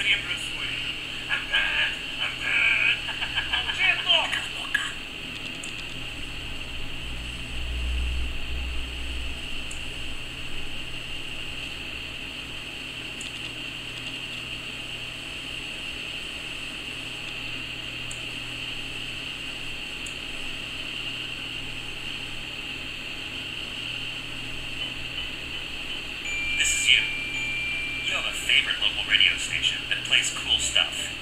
Seria Bruce. Favorite local radio station that plays cool stuff,